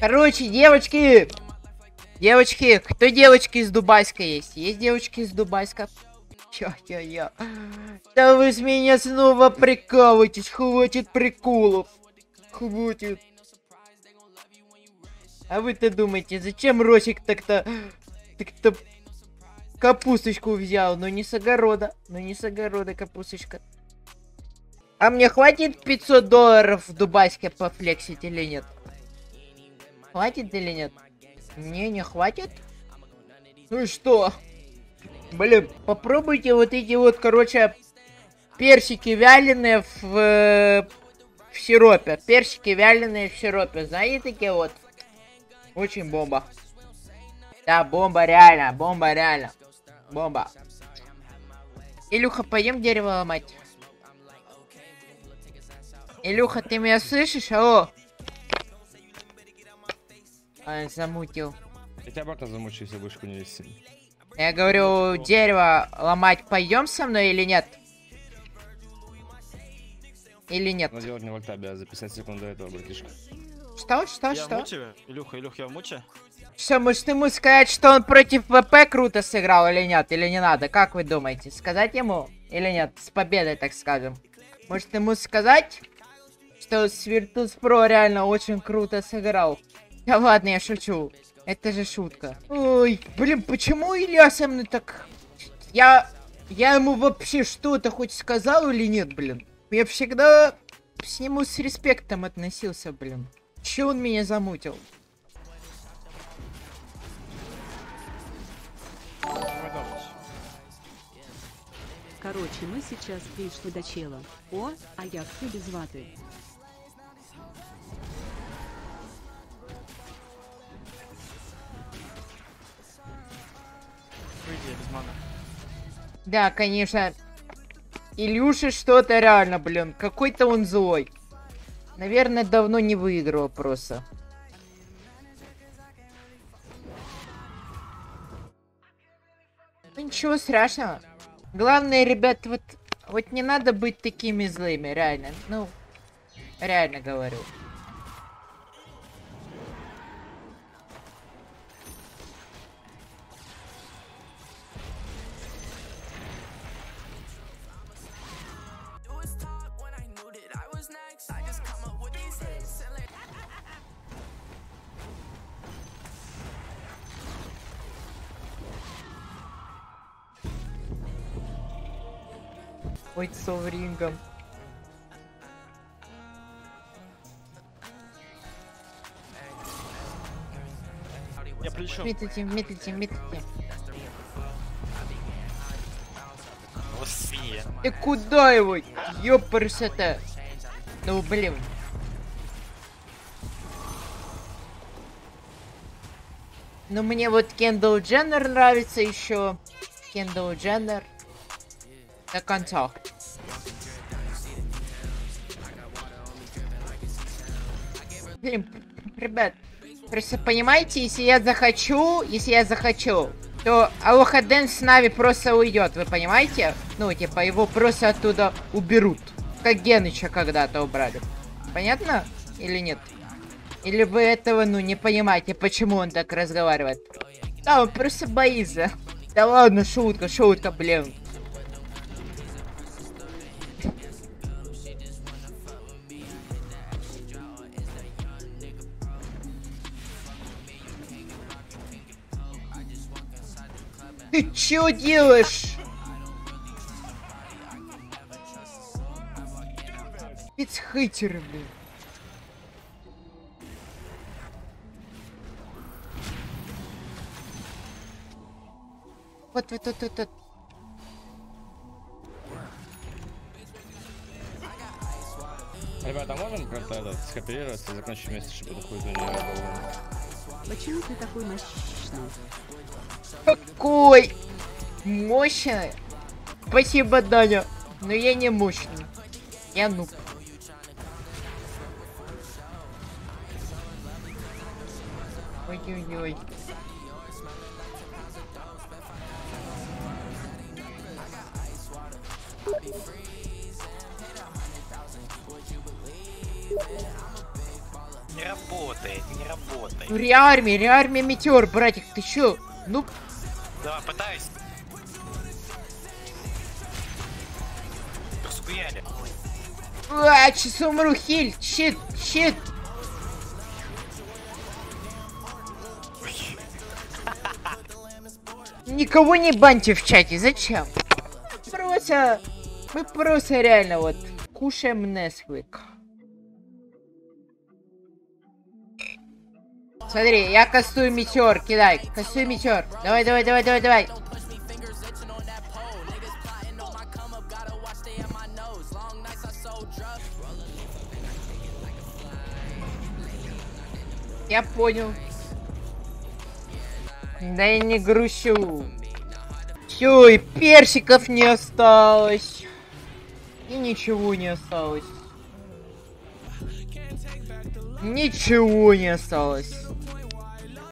Короче, девочки! Девочки, кто девочки из Дубайска есть? Есть девочки из Дубайска? Я-я-я. Да вы с меня снова прикалываетесь, хватит приколов. Хватит. А вы-то думаете, зачем Росик так-то... Так-то... Капусточку взял, но не с огорода. Но не с огорода капусточка. А мне хватит 500 долларов в Дубайске пофлексить или нет? Хватит или нет? Мне не хватит? Ну и что? Блин, попробуйте вот эти вот, короче, персики вяленые в, в сиропе. Персики вяленые в сиропе. Знаете такие вот? Очень бомба. Да, бомба реально, бомба реально. Бомба. Илюха, пойдем дерево ломать. Илюха, ты меня слышишь? Алло. А, замутил. Я тебя обратно замучу, если вышку не вести. Я говорю, дерево ломать пойдем со мной или нет? Или нет? Надо делать не в альтабе, а записать секунду до этого, братишка. Что, что, Я что? в муче? Илюха, Илюх, я в муче? Что, может ему сказать, что он против ВП круто сыграл или нет? Или не надо? Как вы думаете? Сказать ему или нет? С победой, так скажем. Может ему сказать, что с Virtus.pro реально очень круто сыграл? Да ладно, я шучу. Это же шутка. Ой, блин, почему Илья со мной так... Я... Я ему вообще что-то хоть сказал или нет, блин? Я всегда с нему с респектом относился, блин. Че он меня замутил? Короче, мы сейчас пришли до чела. О, а як ти без звати? Выйди, я без мана. Да, конечно. Илюша что-то реально, блин. Какой-то он злой. Наверное, давно не выигрывал просто. Ну, ничего страшного. Главное, ребят, вот, вот не надо быть такими злыми, реально. Ну, реально говорю. Ой, с рингом. Я прилечу. Метайте, метайте, метайте. Вот свинья. Ты куда его? Ёпарся-то. Ну, блин. Ну, мне вот Кендалл Дженнер нравится еще. Кендалл Дженнер. До конца. Блин, ребят, просто понимаете, если я захочу, если я захочу, то Алоха Дэн с Нави просто уйдет, вы понимаете? Ну, типа, его просто оттуда уберут. Как Геныча когда-то убрали. Понятно? Или нет? Или вы этого, ну, не понимаете, почему он так разговаривает? Да, он просто боится. Да ладно, шутка, шутка, блин. Ты чё делаешь? Спецхейтеры, блин. Вот, вот, вот, вот, вот. Ребята, а можем как-то этот, скооперироваться и закончить вместе, чтобы эту хуйню не было? Почему ты такой мощный? Какой мощный. Спасибо, Даня. Но я не мощный. Я нуб. Ой-ой-ой. Не работает, не работает. Ну, реармия, реармия метеор, братик, ты чё? Ну, Давай, пытаюсь. Схуяли. а, сейчас умру, хиль, щит, щит. Никого не баньте в чате, зачем? Просто, мы просто реально вот кушаем Несвик. Смотри, я кастую метеор, кидай, кастую метеор. Давай, давай, давай, давай, давай. Я понял. Да я не грущу. Все, и персиков не осталось. И ничего не осталось. Ничего не осталось.